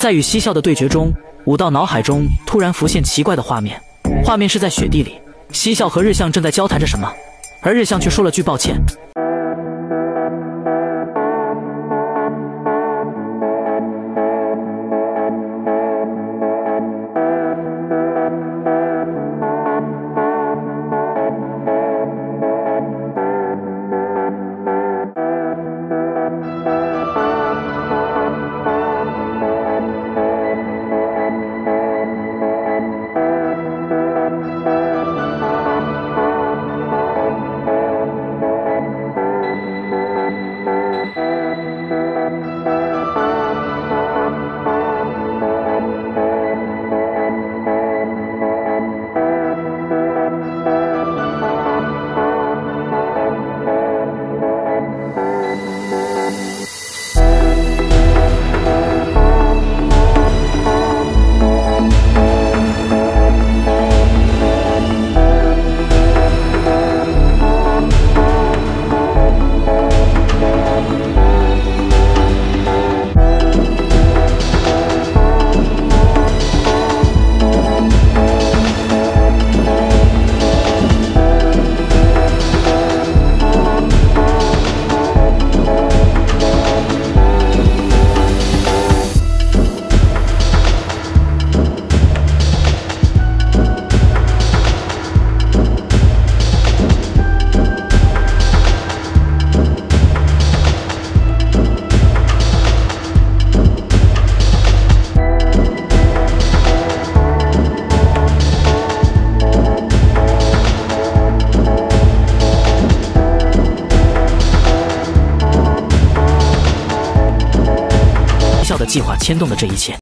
在与嬉笑的对决中，武道脑海中突然浮现奇怪的画面，画面是在雪地里，嬉笑和日向正在交谈着什么，而日向却说了句抱歉。Música 校的计划牵动了这一切。